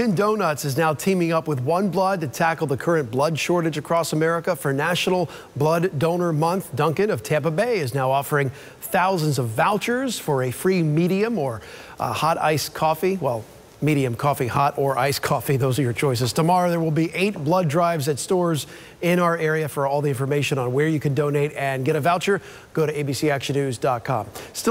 Dunkin' Donuts is now teaming up with OneBlood to tackle the current blood shortage across America. For National Blood Donor Month, Dunkin' of Tampa Bay is now offering thousands of vouchers for a free medium or uh, hot iced coffee. Well, medium coffee, hot or iced coffee. Those are your choices. Tomorrow there will be eight blood drives at stores in our area. For all the information on where you can donate and get a voucher, go to abcactionnews.com. Still